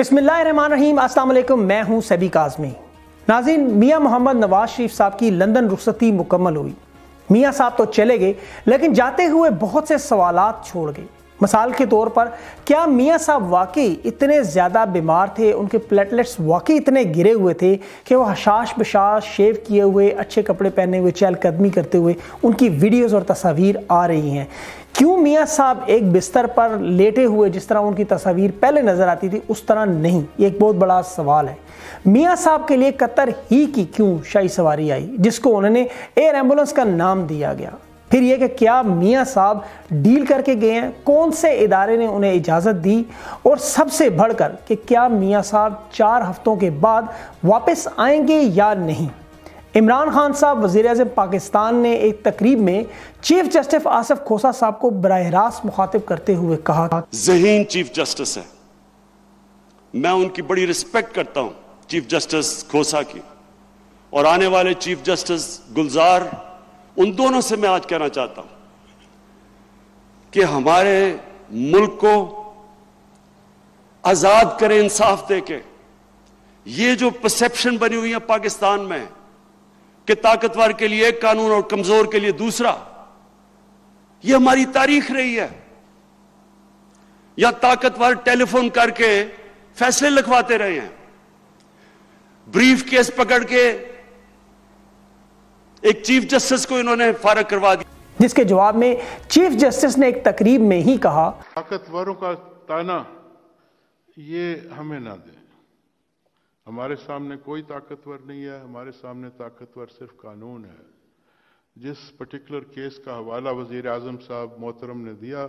بسم اللہ الرحمن الرحیم، السلام علیکم، میں ہوں سبی کاظمی۔ ناظرین، میاں محمد نواز شریف صاحب کی لندن رخصتی مکمل ہوئی۔ میاں صاحب تو چلے گئے، لیکن جاتے ہوئے بہت سے سوالات چھوڑ گئے۔ مثال کے طور پر، کیا میاں صاحب واقعی اتنے زیادہ بیمار تھے؟ ان کے پلیٹلیٹس واقعی اتنے گرے ہوئے تھے کہ وہ حشاش بشاش شیو کیے ہوئے، اچھے کپڑے پہنے ہوئے، چہل قدمی کرتے ہوئے ان کی ویڈیوز اور تصاویر آ رہی ہیں۔ کیوں میاں صاحب ایک بستر پر لیٹے ہوئے جس طرح ان کی تصاویر پہلے نظر آتی تھی، اس طرح نہیں؟ یہ ایک بہت بڑا سوال ہے۔ میاں صاحب کے لیے قطر ہی کی کیوں شاہی سواری آئی، جس کو انہوں نے ایئر ایمبولنس کا نام دیا گیا؟ پھر یہ کہ کیا میاں صاحب ڈیل کر کے گئے ہیں؟ کون سے ادارے نے انہیں اجازت دی؟ اور سب سے بڑھ کر کہ کیا میاں صاحب چار ہفتوں کے بعد واپس آئیں گے یا نہیں؟ عمران خان صاحب، وزیر اعظم پاکستان نے ایک تقریب میں چیف جسٹس آصف کھوسا صاحب کو براہ راست مخاطب کرتے ہوئے کہا ذہین چیف جسٹس ہے میں ان کی بڑی رسپیکٹ کرتا ہوں چیف جسٹس کھوسا کی۔ اور آنے والے چیف جسٹس گلزار، ان دونوں سے میں آج کہنا چاہتا ہوں کہ ہمارے ملک کو آزاد کریں، انصاف دے کے۔ یہ جو پرسپشن بنی ہوئی ہے پاکستان میں کہ طاقتور کے لیے ایک قانون اور کمزور کے لیے دوسرا۔ یہ ہماری تاریخ رہی ہے۔ یا طاقتور ٹیلی فون کر کے فیصلے لکھواتے رہے ہیں۔ بریف کیس پکڑ کے ایک چیف جسٹس کو انہوں نے فارغ کروا دیا۔ جس کے جواب میں چیف جسٹس نے ایک تقریب میں ہی کہا۔ طاقتوروں کا تانا یہ ہمیں نہ دیں ہمارے سامنے کوئی طاقتور نہیں ہے، ہمارے سامنے طاقتور صرف قانون ہے۔ جس پرٹیکولر کیس کا حوالہ وزیر اعظم صاحب محترم نے دیا،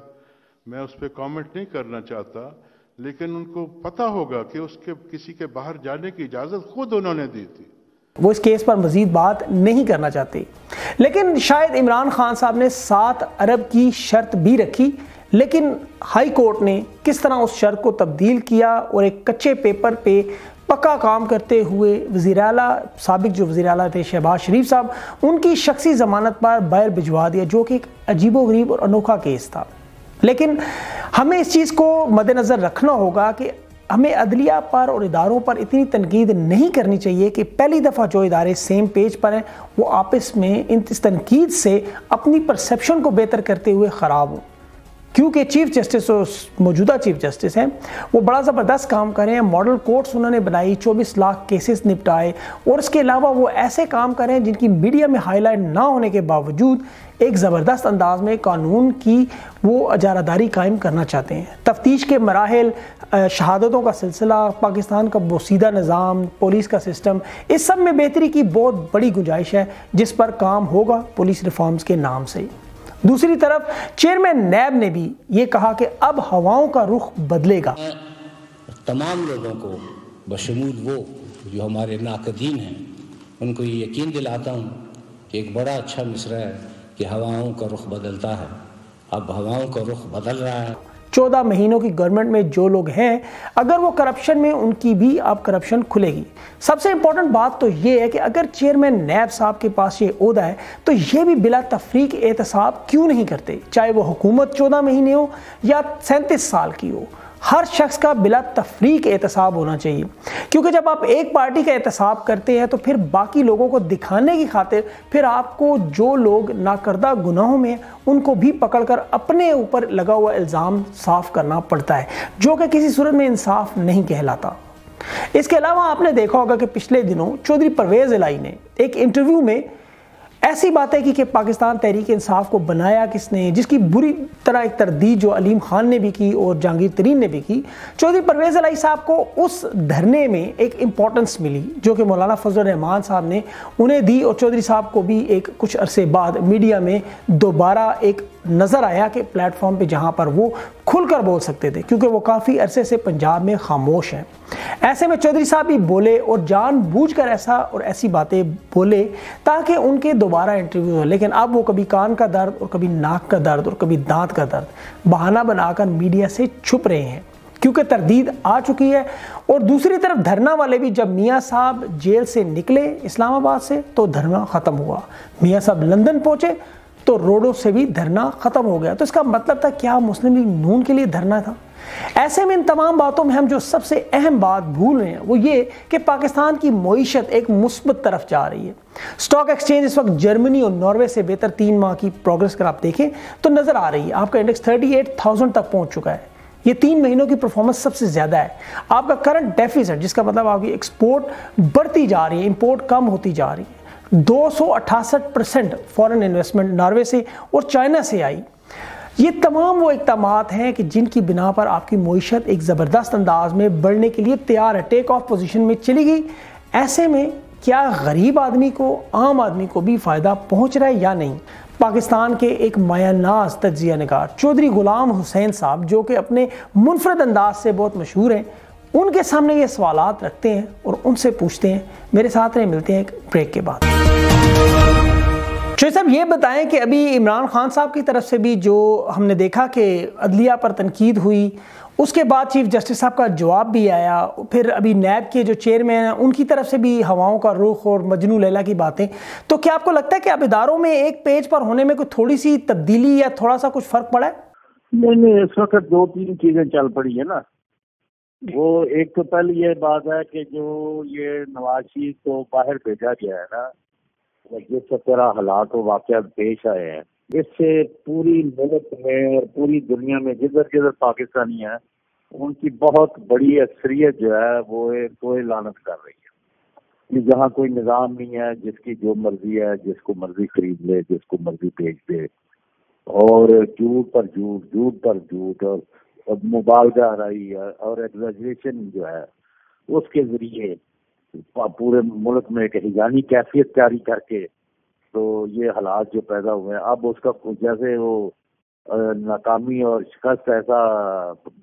میں اس پہ کامنٹ نہیں کرنا چاہتا، لیکن ان کو پتا ہوگا کہ اس کے کسی کے باہر جانے کی اجازت خود انہوں نے دی تھی۔ وہ اس کیس پر مزید بات نہیں کرنا چاہتے۔ لیکن شاید عمران خان صاحب نے سات ارب کی شرط بھی رکھی، لیکن ہائی کورٹ نے کس طرح اس شرط کو تبدیل کیا اور ایک کچے پیپر پہ پکا کام کرتے ہوئے وزیر اعلیٰ، سابق جو وزیر اعلیٰ تھے، شہباز شریف صاحب، ان کی شخصی ضمانت پر باہر بھجوا دیا، جو کہ ایک عجیب و غریب اور انوکھا کیس تھا۔ لیکن ہمیں اس چیز کو مد نظر رکھنا ہوگا کہ ہمیں عدلیہ پر اور اداروں پر اتنی تنقید نہیں کرنی چاہیے کہ پہلی دفعہ جو ادارے سیم پیج پر ہیں، وہ آپس میں اس تنقید سے اپنی پرسپشن کو بہتر کرتے ہوئے خراب ہوں۔ کیونکہ چیف جسٹس موجودہ چیف جسٹس ہیں، وہ بڑا زبردست کام کر رہے ہیں، ماڈل کورٹس انہوں نے بنائی، چوبیس لاکھ کیسز نپٹائے، اور اس کے علاوہ وہ ایسے کام کر رہے ہیں جن کی میڈیا میں ہائی لائٹ نہ ہونے کے باوجود ایک زبردست انداز میں قانون کی وہ اجارہ داری قائم کرنا چاہتے ہیں۔ تفتیش کے مراحل شہادتوں کا سلسلہ، پاکستان کا بوسیدہ نظام، پولیس کا سسٹم، اس سب میں بہتری کی بہت بڑی گنجائش ہے، جس پر کام ہوگا پولیس ریفارمز کے نام سے۔ دوسری طرف، چیئرمین نیب نے بھی یہ کہا کہ اب ہواؤں کا رخ بدلے گا۔ تمام لوگوں کو بشمول وہ جو ہمارے ناقدین ہیں، ان کو یہ یقین دلاتا ہوں کہ ایک بڑا اچھا مصرع ہے کہ ہواؤں کا رخ بدلتا ہے۔ اب ہواؤں کا رخ بدل رہا ہے۔ چودہ مہینوں کی گورنمنٹ میں جو لوگ ہیں، اگر وہ کرپشن میں ان کی بھی اب کرپشن کھلے گی۔ سب سے امپورٹنٹ بات تو یہ ہے کہ اگر چیئرمین نیب صاحب کے پاس یہ عہدہ ہے، تو یہ بھی بلا تفریق احتساب کیوں نہیں کرتے؟ چاہے وہ حکومت چودہ مہینے ہو یا سینتیس سال کی ہو۔ ہر شخص کا بلا تفریق احتساب ہونا چاہیے۔ کیونکہ جب آپ ایک پارٹی کا احتساب کرتے ہیں تو پھر باقی لوگوں کو دکھانے کی خاطر پھر آپ کو جو لوگ ناکردہ گناہوں میں ان کو بھی پکڑ کر اپنے اوپر لگا ہوا الزام صاف کرنا پڑتا ہے، جو کہ کسی صورت میں انصاف نہیں کہلاتا۔ اس کے علاوہ آپ نے دیکھا ہوگا کہ پچھلے دنوں چودھری پرویز الہی نے ایک انٹرویو میں ایسی بات ہے کہ پاکستان تحریک انصاف کو بنایا کس نے، جس کی بری طرح ایک تردید جو علیم خان نے بھی کی اور جہانگیر ترین نے بھی کی۔ چودھری پرویز علیہ صاحب کو اس دھرنے میں ایک امپورٹنس ملی جو کہ مولانا فضل الرحمان صاحب نے انہیں دی اور چودھری صاحب کو بھی ایک کچھ عرصے بعد میڈیا میں دوبارہ ایک نظر آیا کہ پلیٹ فارم پہ جہاں پر وہ کھل کر بول سکتے تھے، کیونکہ وہ کافی عرصے سے پنجاب میں خاموش ہیں۔ ایسے میں چودھری صاحب بھی بولے اور جان بوجھ کر ایسا اور ایسی باتیں بولے تاکہ ان کے دوبارہ انٹرویو ہو۔ لیکن اب وہ کبھی کان کا درد اور کبھی ناک کا درد اور کبھی دانت کا درد بہانہ بنا کر میڈیا سے چھپ رہے ہیں۔ کیونکہ تردید آ چکی ہے اور دوسری طرف دھرنا والے بھی جب میاں صاحب جیل سے نکلے اسلام آباد سے تو دھرنا ختم ہوا۔ میاں صاحب لندن پہنچے تو روڈوں سے بھی دھرنا ختم ہو گیا۔ تو اس کا مطلب تھا کیا مسلم لیگ نون کے لیے دھرنا تھا؟ ایسے میں ان تمام باتوں میں ہم جو سب سے اہم بات بھول رہے ہیں وہ یہ کہ پاکستان کی معیشت ایک مثبت طرف جا رہی ہے۔ سٹاک ایکسچینج اس وقت جرمنی اور ناروے سے بہتر تین ماہ کی پروگرس کر آپ دیکھیں تو نظر آ رہی ہے۔ آپ کا انڈیکس 38,000 تک پہنچ چکا ہے۔ یہ تین مہینوں کی پرفارمنس سب سے زیادہ ہے۔ آپ کا کرنٹ ڈیفیسٹ جس کا مطلب آپ کی ایکسپورٹ بڑھتی جا رہی ہے امپورٹ کم ہوتی جا رہی ہے۔ دو سو اٹھاسٹھ پرسنٹ فورن انویسٹمنٹ ناروے سے اور چائنا سے آئی۔ یہ تمام وہ اقدامات ہیں کہ جن کی بنا پر آپ کی معیشت ایک زبردست انداز میں بڑھنے کے لیے تیار ہے ٹیک آف پوزیشن میں چلی گئی۔ ایسے میں کیا غریب آدمی کو، عام آدمی کو بھی فائدہ پہنچ رہا ہے یا نہیں؟ پاکستان کے ایک مایا ناز تجزیہ نگار چودھری غلام حسین صاحب، جو کہ اپنے منفرد انداز سے بہت مشہور ہیں ان کے سامنے یہ سوالات رکھتے ہیں اور ان سے پوچھتے ہیں۔ میرے ساتھ رہے، ملتے ہیں ایک بریک کے بعد۔ صاحب، یہ بتائیں کہ ابھی عمران خان صاحب کی طرف سے بھی جو ہم نے دیکھا کہ عدلیہ پر تنقید ہوئی، اس کے بعد چیف جسٹس صاحب کا جواب بھی آیا۔ پھر ابھی نیب کے جو چیئرمین ہیں، ان کی طرف سے بھی ہواؤں کا رخ اور مجنو لیلا کی باتیں۔ تو کیا آپ کو لگتا ہے کہ اب اداروں میں ایک پیج پر ہونے میں کوئی تھوڑی سی تبدیلی یا تھوڑا سا کچھ فرق پڑا ہے؟ نہیں نہیں، اس وقت دو تین چیزیں چل پڑی ہیں نا۔ جی۔ وہ ایک تو پہلے یہ بات ہے کہ جو یہ نواز شریف کو باہر بھیجا گیا ہے نا جس طرح حالات و واقعات پیش آئے ہیں۔ اس سے پوری ملک میں اور پوری دنیا میں جدھر جدھر پاکستانی ہیں، ان کی بہت بڑی اکثریت جو ہے وہ کوئی لانت کر رہی ہے۔ کہ جہاں کوئی نظام نہیں ہے، جس کی جو مرضی ہے، جس کو مرضی خرید لے، جس کو مرضی بیچ دے۔ اور جھوٹ پر جھوٹ جھوٹ پر جھوٹ، اور مبالغہ ہرائی ہے اور ایگزیجریشن جو ہے، اس کے ذریعے پورے ملک میں ایک ہجانی کیفیت جاری کر کے تو یہ حالات جو پیدا ہوئے ہیں۔ اب اس کا جیسے وہ ناکامی اور شکست ایسا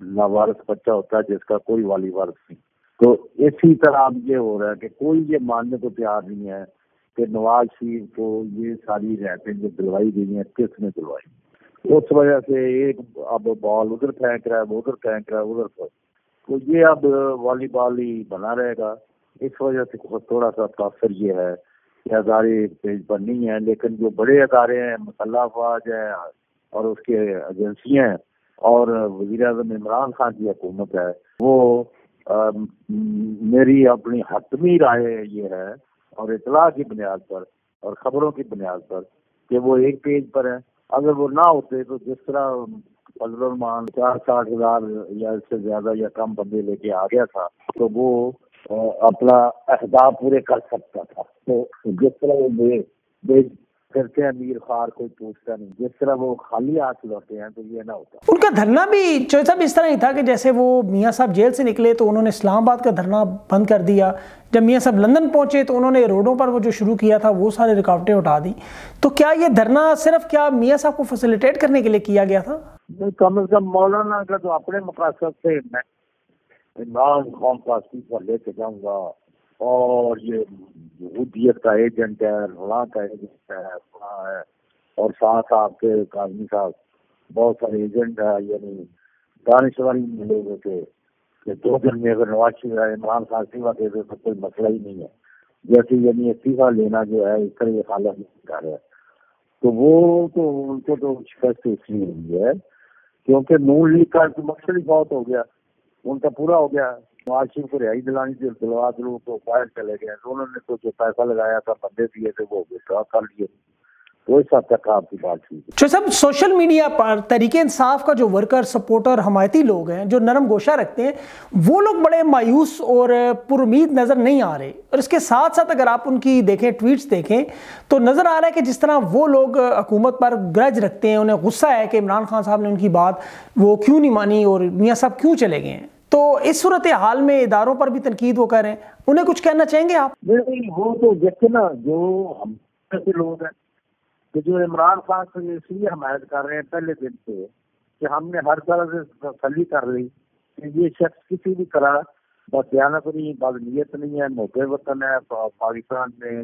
ناوارث بچہ ہوتا ہے جس کا کوئی والی وارث نہیں۔ تو اسی طرح اب یہ ہو رہا ہے کہ کوئی یہ ماننے کو تیار نہیں ہے کہ نواز شریف کو یہ ساری رہتے جو دلوائی گئی ہیں، کس نے دلوائی؟ اس وجہ سے ایک اب بال ادھر پھینک رہا ہے ادھر پھینک رہا ہے، ادھر تو یہ اب والی بال ہی بنا رہے گا۔ اس وجہ سے تھوڑا سا تاثر یہ ہے کہ ادارے پیج پر نہیں ہیں، لیکن جو بڑے ادارے ہیں مسلح افواج ہیں اور اس کے ایجنسیاں ہیں اور وزیر اعظم عمران خان کی حکومت ہے، وہ میری اپنی حتمی رائے یہ ہے اور اطلاع کی بنیاد پر اور خبروں کی بنیاد پر کہ وہ ایک پیج پر ہیں۔ اگر وہ نہ ہوتے تو جس طرح فضل الرحمان چار ساٹھ ہزار یا اس سے زیادہ یا کم بندے لے کے آ گیا تھا، تو وہ اپنا اہداف پورے کر سکتا تھا۔ تو جس طرح وہ کرتے ہیں امیر خوار کوئی پوچھتا نہیں۔ جس طرح وہ خالی ہاتھ لوٹے ہیں تو یہ نہ ہوتا۔ ان کا دھرنا بھی چوہے صاحب اس طرح ہی تھا کہ جیسے وہ میاں صاحب جیل سے نکلے تو انہوں نے اسلام آباد کا دھرنا بند کر دیا۔ جب میاں صاحب لندن پہنچے تو انہوں نے روڈوں پر وہ جو شروع کیا تھا وہ سارے رکاوٹیں اٹھا دی۔ تو کیا یہ دھرنا صرف کیا میاں صاحب کو فیسلیٹیٹ کرنے کے لیے کیا گیا تھا؟ کم از کم مولانا کا تو اپنے مقاصد سے میں عمران خان استعفی لے کے جاؤں گا۔ اور یہ یہودیت کا ایجنٹ ہے، فلاں کا ایجنٹ ہے، فلاں ہے۔ اور ساتھ آپ کے کاظمی صاحب، بہت سارے ایجنٹ ہے یعنی دانشوری ملے ہوئے تھے کہ دو دن میں اگر نواز شریف عمران خان استعفیٰ دے دے تو کوئی مسئلہ ہی نہیں ہے۔ جیسے یعنی استعفیٰ لینا جو ہے، اس طرح یہ حالت کر ہے تو وہ تو ان کو تو شکست اس لیے ہوئی ہے، کیونکہ نون لیگ کا مقصد ہی بہت ہو گیا۔ ان کا پورا ہو گیا۔ نواز شریف کو رہائی دلانی تھی دلوا دلو تو باہر چلے گئے تو انہوں نے تو جو پیسہ لگایا تھا، بندے دیے تھے، وہ وڈرا کر لیے۔ صاحب سوشل میڈیا پر تحریک انصاف کا جو ورکر، سپورٹر، حمایتی لوگ ہیں، جو نرم گوشہ رکھتے ہیں، وہ لوگ بڑے مایوس اور پر امید نظر نہیں آ رہے۔ اور اس کے ساتھ ساتھ اگر آپ ان کی دیکھیں ٹویٹس دیکھیں، تو نظر آ رہا ہے کہ جس طرح وہ لوگ حکومت پر گرج رکھتے ہیں، انہیں غصہ ہے کہ عمران خان صاحب نے ان کی بات وہ کیوں نہیں مانی اور میاں صاحب کیوں چلے گئے ہیں۔ تو اس صورت حال میں اداروں پر بھی تنقید وہ کر رہے ہیں۔ انہیں کچھ کہنا چاہیں گے آپ؟ نہیں وہ تو دیکھتے نا، جو ہم ایسے لوگ ہیں، کہ جو عمران خان سے اس لیے حمایت کر رہے ہیں پہلے دن سے، کہ ہم نے ہر طرح سے تسلی کر لی کہ یہ شخص کسی بھی طرح بدیانت نہیں، بد نیت نہیں ہے موقع وطن ہے پاکستان میں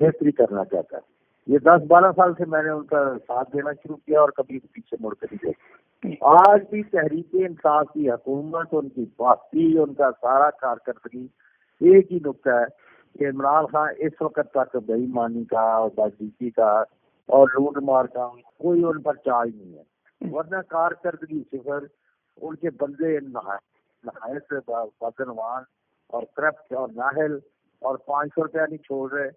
بہتری کرنا چاہتا ہے۔ یہ دس بارہ سال سے میں نے ان کا ساتھ دینا شروع کیا اور کبھی پیچھے مڑ کر نہیں دیکھا۔ آج بھی تحریک انصاف کی حکومت ان کی پارٹی ان کا سارا کارکردگی ایک ہی نقطہ ہے کہ عمران خان اس وقت تک بے مانی کا اور باجیتی کا اور لوٹ مار کا کوئی ان پر چارج نہیں ہے۔ ورنہ کارکردگی صفر ان کے بندے نہایت بدنوان اور کرپٹ اور ناہل اور پانچ سو روپیہ نہیں چھوڑ رہے۔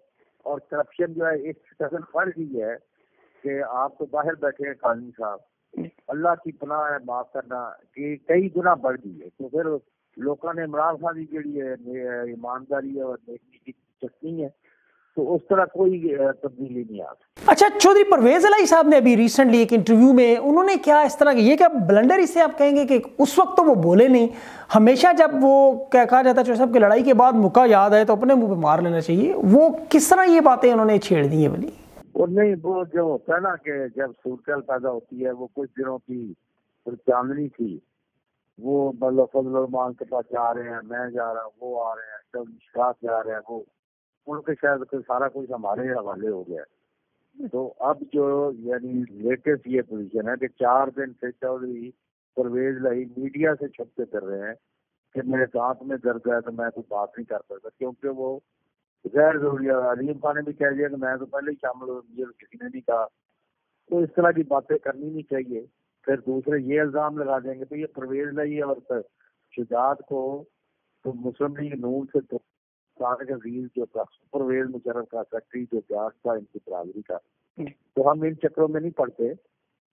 اور کرپشن جو ہے اس قدر بڑھ گئی ہے کہ آپ تو باہر بیٹھے ہیں قانون صاحب۔ اللہ کی پناہ ہے، معاف کرنا، کہ کئی گنا بڑھ گئی ہے تو پھر لوگوں نے عمران خان کی جڑی ہے، ایمانداری ہے اور نیکی کی چٹنی ہے، تو اس طرح کوئی تبدیلی نہیں آتی اچھا چودھری پرویز علائی صاحب نے ابھی ریسنٹلی ایک انٹرویو میں انہوں نے کیا اس طرح یہ کیا بلنڈر اس سے آپ کہیں گے کہ اس وقت تو وہ بولے نہیں، ہمیشہ جب وہ کیا کہا جاتا ہے صاحب کہ لڑائی کے بعد مکہ یاد ہے تو اپنے منہ پہ مار لینا چاہیے، وہ کس طرح یہ باتیں انہوں نے چھیڑ دی ہیں بلی وہ نہیں، وہ جو ہوتا ہے نا کہ جب صورتحال پیدا ہوتی ہے، وہ کچھ دنوں کی چاندنی تھی۔ وہ مطلب فضل الرحمان کے پاس جا رہے ہیں، میں جا رہا ہوں، وہ آ رہے ہیں شاخ جا رہے ہیں، وہ۔ ان کے شاید سارا کچھ ہمارے حوالے ہو گیا۔ تو اب جو یعنی لیٹسٹ یہ پوزیشن ہے کہ چار دن سے چودھری پرویز لائی میڈیا سے چھپتے کر رہے ہیں کہ میرے دانت میں درد ہے تو میں کوئی بات نہیں کر سکتا، کیونکہ وہ غیر ضروری علیم خان نے بھی کہہ دیا کہ میں تو پہلے ہی شامل ہوں مجھے کسی نے نہیں کہا۔ تو اس طرح کی باتیں کرنی نہیں چاہیے۔ پھر دوسرے یہ الزام لگا دیں گے تو یہ پرویز لائی اور شجاعت کو تو مسلم لیگ نون سے تو طارق عزیز جو تھا پرویز مشرف کا سیکٹری جو جاٹ تھا ان کی برادری کا۔ تو ہم ان چکروں میں نہیں پڑتے۔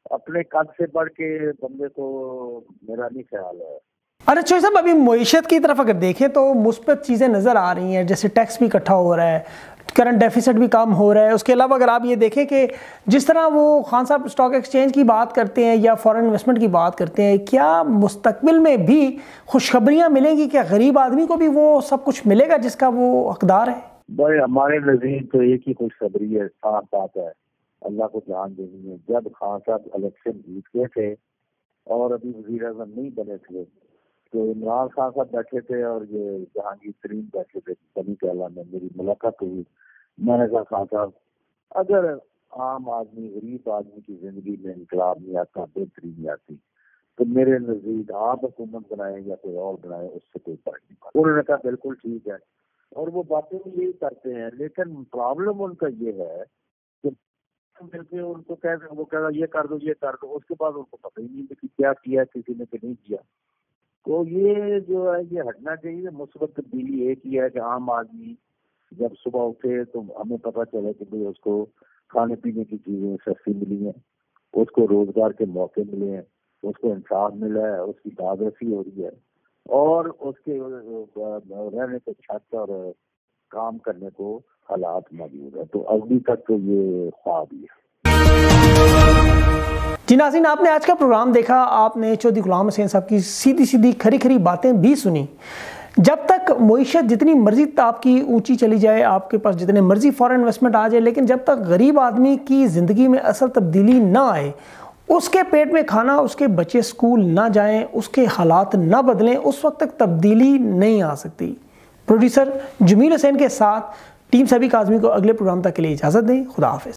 اپنے قد سے بڑھ کے بندے کو میرا نہیں خیال ہے۔ ارے چوئی اچھا صاحب، ابھی معیشت کی طرف اگر دیکھیں تو مثبت چیزیں نظر آ رہی ہیں، جیسے ٹیکس بھی اکٹھا ہو رہا ہے کرنٹ ڈیفیسٹ بھی کم ہو رہا ہے۔ اس کے علاوہ اگر آپ یہ دیکھیں کہ جس طرح وہ خان صاحب اسٹاک ایکسچینج کی بات کرتے ہیں یا فورن انویسٹمنٹ کی بات کرتے ہیں، کیا مستقبل میں بھی خوشخبریاں ملیں گی؟ کہ غریب آدمی کو بھی وہ سب کچھ ملے گا جس کا وہ حقدار ہے؟ بھائی، ہمارے نزدیک تو ایک ہی خوشخبری ہے، صاف بات ہے۔ اللہ کو جان دینی ہے۔ جب خان صاحب الیکشن جیت گئے تھے اور ابھی وزیر اعظم نہیں بنے تھے تو عمران خان صاحب بیٹھے تھے اور یہ جہانگیر ترین بیٹھے تھے بنی کیلا میں میری ملاقات ہوئی۔ میں نے کہا، خان صاحب، اگر عام آدمی، غریب آدمی کی زندگی میں انقلاب نہیں آتا، بہتری نہیں آتی، تو میرے نزدیک آپ حکومت بنائیں یا کوئی اور بنائے، اس سے کوئی فرق نہیں پڑتا۔ انہوں نے کہا، بالکل ٹھیک ہے۔ اور وہ باتیں بھی یہی کرتے ہیں، لیکن پرابلم ان کا یہ ہے کہ مل ان کو کہہ وہ کہہ رہا یہ کر دو، یہ کر دو، اس کے بعد ان کو پتہ ہی نہیں کہ کیا کیا کسی نے کہ نہیں کیا۔ تو یہ جو ہے، یہ ہٹنا چاہیے مثبت تبدیلی ایک ہی ہے کہ عام آدمی جب صبح اٹھے تو ہمیں پتہ چلے کہ بھائی اس کو کھانے پینے کی چیزیں سستی ملی ہیں، اس کو روزگار کے موقع ملے ہیں، اس کو انصاف ملا ہے، اس کی داد ہو رہی ہے اور اس کے رہنے کو، چھت اور کام کرنے کو حالات موجود ہے تو ابھی تک تو یہ خواب ہی ہے۔ جی ناظرین، آپ نے آج کا پروگرام دیکھا، آپ نے چودھری غلام حسین صاحب کی سیدھی سیدھی کھری کھری باتیں بھی سنی جب تک معیشت جتنی مرضی آپ کی اونچی چلی جائے، آپ کے پاس جتنے مرضی فورن انویسٹمنٹ آ جائے، لیکن جب تک غریب آدمی کی زندگی میں اصل تبدیلی نہ آئے، اس کے پیٹ میں کھانا، اس کے بچے سکول نہ جائیں، اس کے حالات نہ بدلیں، اس وقت تک تبدیلی نہیں آ سکتی۔ پروڈیوسر جمیل حسین کے ساتھ ٹیم سبھی کاظمی کو اگلے پروگرام تک کے لیے اجازت دیں۔ خدا حافظ۔